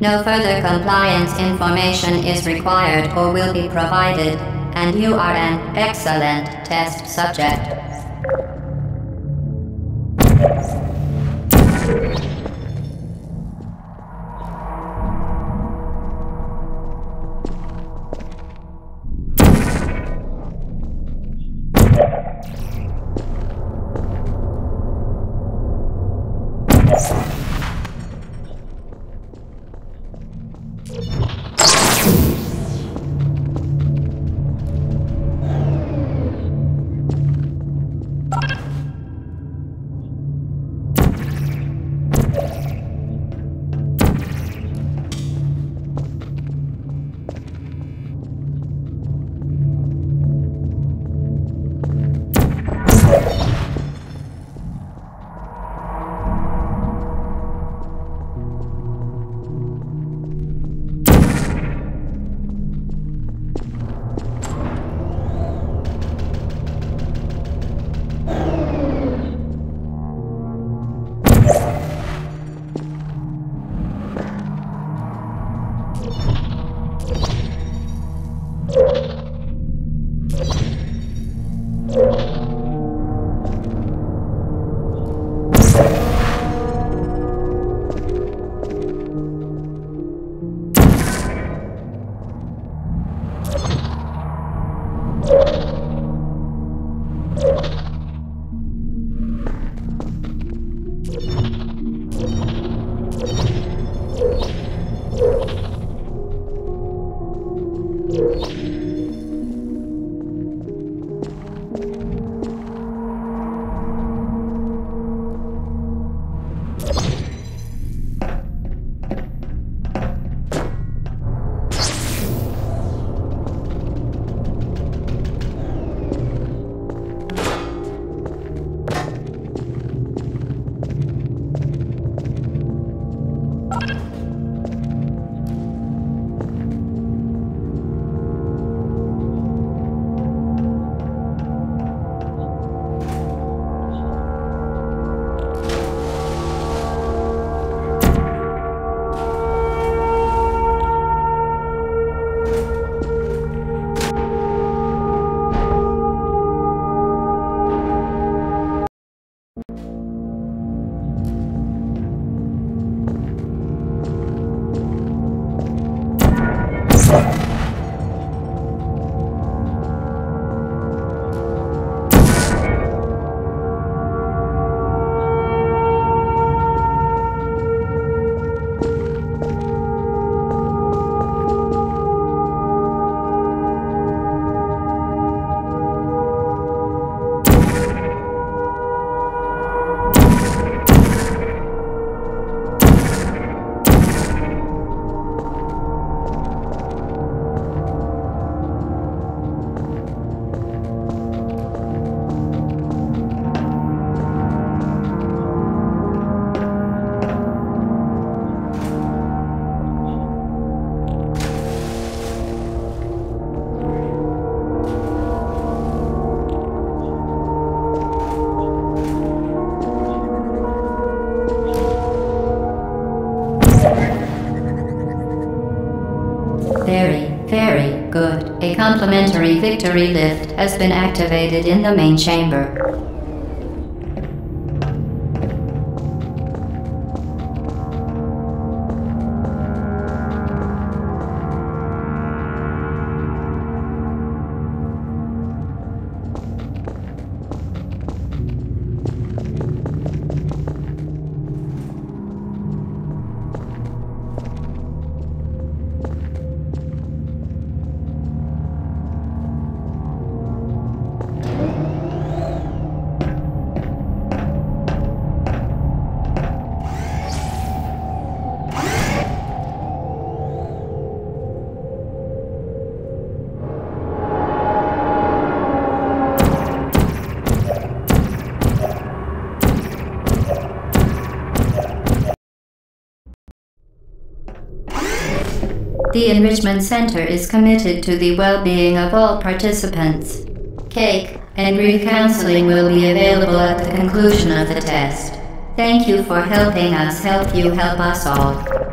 No further compliance information is required or will be provided, and you are an excellent test subject. Very, very good. A complimentary victory lift has been activated in the main chamber. The Enrichment Center is committed to the well-being of all participants. Cake and brief counseling will be available at the conclusion of the test. Thank you for helping us help you help us all.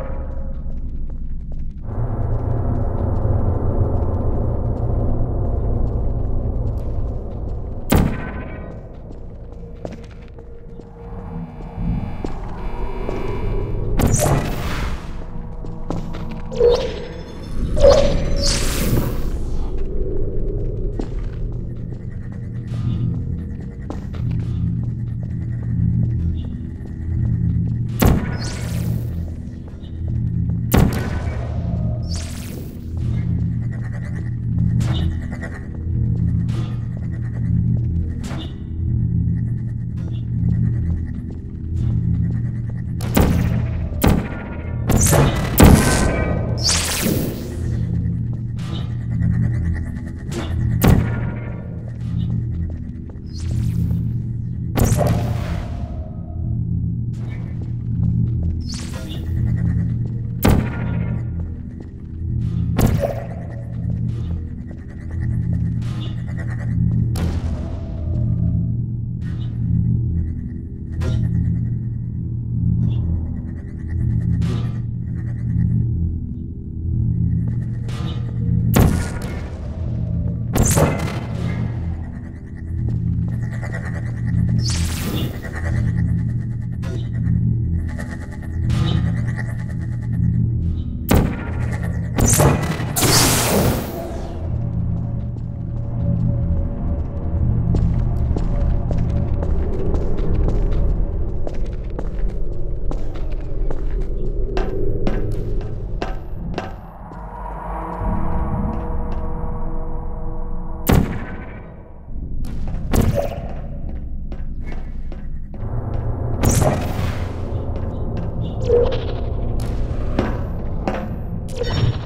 you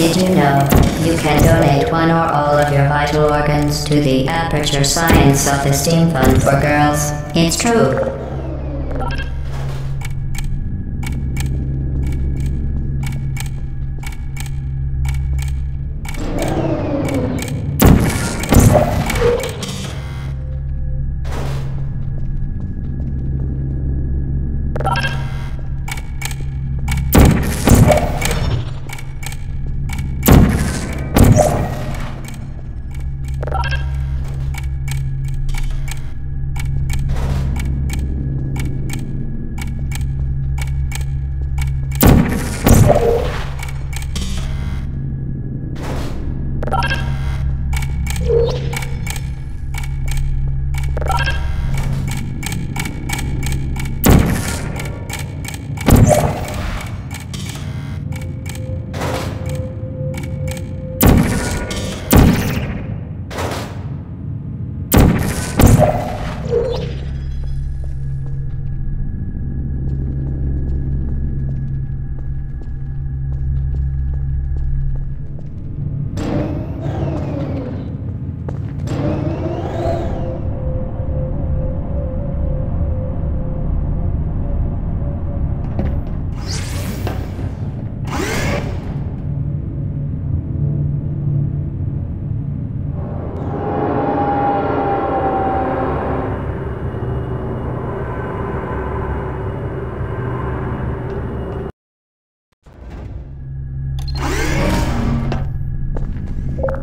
Did you know you can donate one or all of your vital organs to the Aperture Science Self Esteem Fund for Girls? It's true. Bye.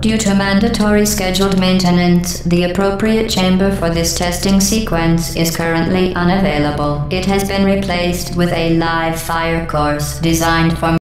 Due to mandatory scheduled maintenance, the appropriate chamber for this testing sequence is currently unavailable. It has been replaced with a live fire course designed for